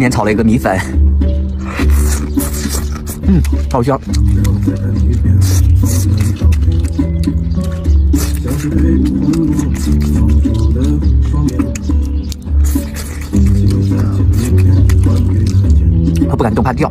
今天炒了一个米粉，嗯，好香。他不敢动，怕掉。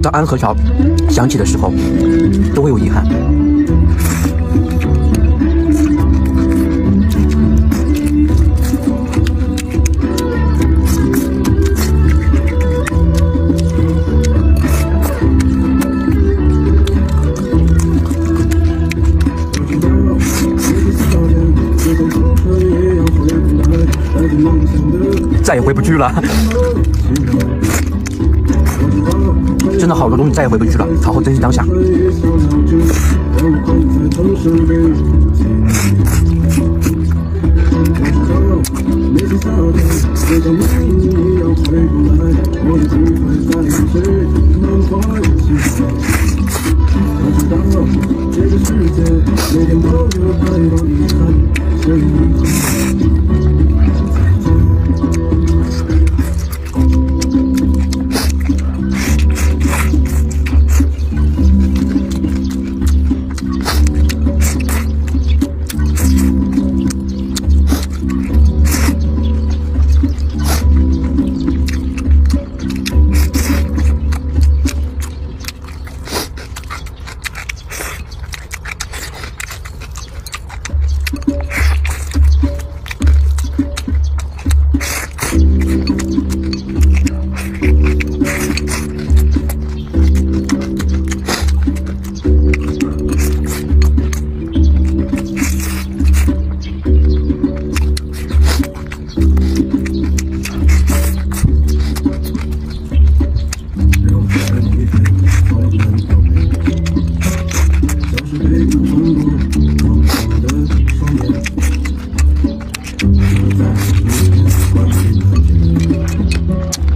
当安河桥响起的时候，都会有遗憾。再也回不去了，真的好多东西再也回不去了，好好珍惜当下。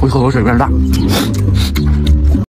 我口水有点大。